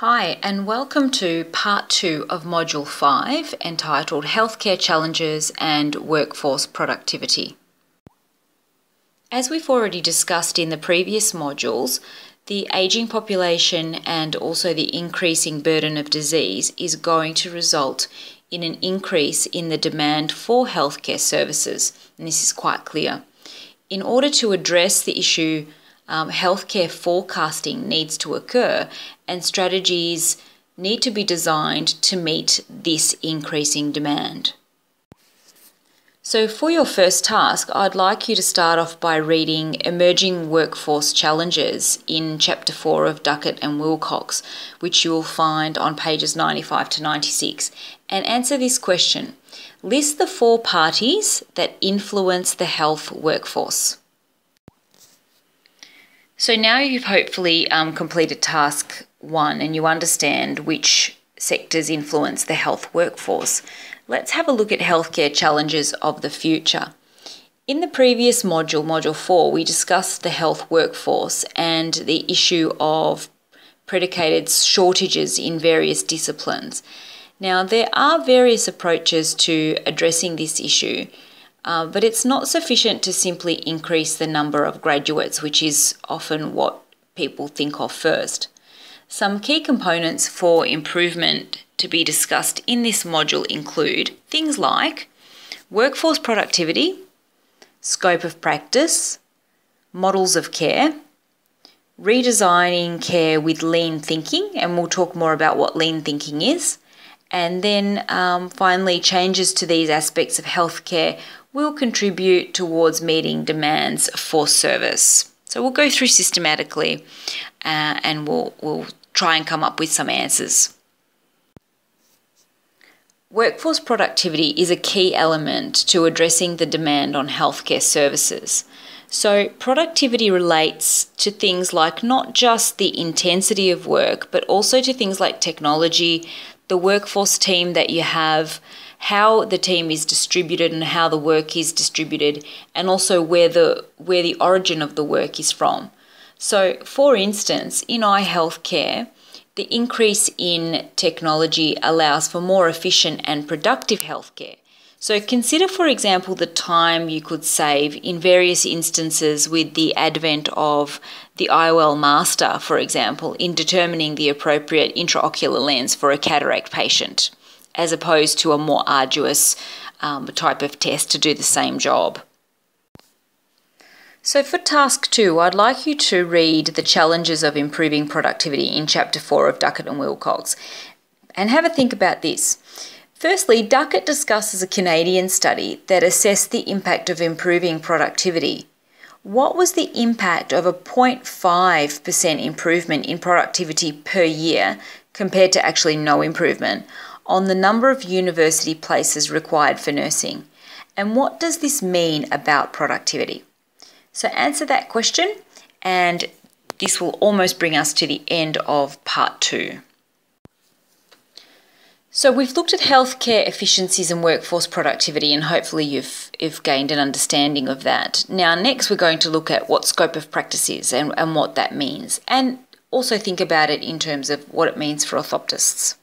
Hi, and welcome to part two of Module 5 entitled Healthcare Challenges and Workforce Productivity. As we've already discussed in the previous modules, the ageing population and also the increasing burden of disease is going to result in an increase in the demand for healthcare services, and this is quite clear. In order to address the issue um, healthcare forecasting needs to occur and strategies need to be designed to meet this increasing demand. So, for your first task, I'd like you to start off by reading Emerging Workforce Challenges in Chapter 4 of Duckett and Willcox, which you will find on pages 95 to 96, and answer this question List the four parties that influence the health workforce. So now you've hopefully um, completed task one and you understand which sectors influence the health workforce. Let's have a look at healthcare challenges of the future. In the previous module, Module 4, we discussed the health workforce and the issue of predicated shortages in various disciplines. Now, there are various approaches to addressing this issue, uh, but it's not sufficient to simply increase the number of graduates, which is often what people think of first. Some key components for improvement to be discussed in this module include things like workforce productivity, scope of practice, models of care, redesigning care with lean thinking, and we'll talk more about what lean thinking is, and then um, finally changes to these aspects of healthcare will contribute towards meeting demands for service. So we'll go through systematically uh, and we'll, we'll try and come up with some answers. Workforce productivity is a key element to addressing the demand on healthcare services. So, productivity relates to things like not just the intensity of work, but also to things like technology, the workforce team that you have, how the team is distributed and how the work is distributed, and also where the where the origin of the work is from. So, for instance, in eye healthcare, the increase in technology allows for more efficient and productive healthcare. So, consider, for example, the time you could save in various instances with the advent of the IOL Master, for example, in determining the appropriate intraocular lens for a cataract patient as opposed to a more arduous um, type of test to do the same job. So for task two, I'd like you to read the challenges of improving productivity in chapter four of Duckett and Willcox and have a think about this. Firstly, Duckett discusses a Canadian study that assessed the impact of improving productivity. What was the impact of a 0.5% improvement in productivity per year compared to actually no improvement on the number of university places required for nursing. And what does this mean about productivity? So, answer that question, and this will almost bring us to the end of part two. So, we've looked at healthcare efficiencies and workforce productivity, and hopefully, you've, you've gained an understanding of that. Now, next, we're going to look at what scope of practice is and, and what that means, and also think about it in terms of what it means for orthoptists.